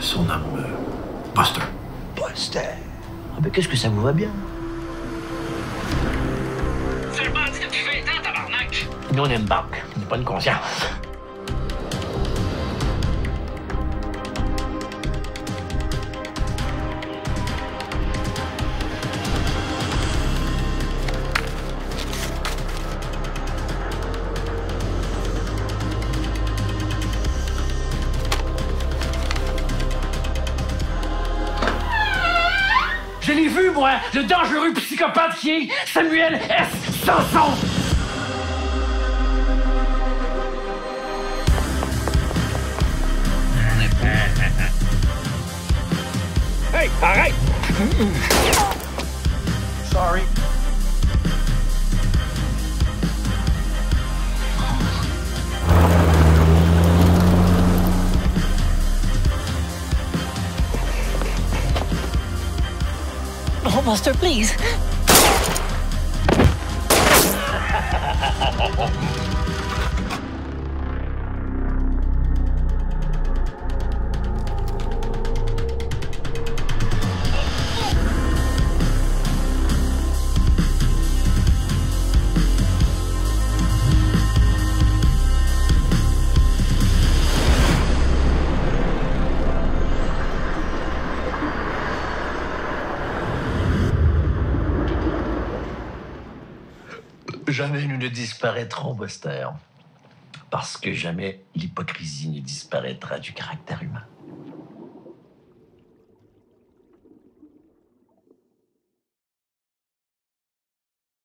son nom, euh, Buster. Buster. Ah ben qu'est-ce que ça vous va bien? C'est le bandit depuis 20 ans, tabarnak! Nous, on embarque. On n'a pas une conscience. Je l'ai vu, moi, le dangereux psychopathe qui est Samuel S. Sanson! Hey, arrête! Sorry. Hallmaster, please. Jamais nous ne disparaîtrons, Buster. Parce que jamais l'hypocrisie ne disparaîtra du caractère humain.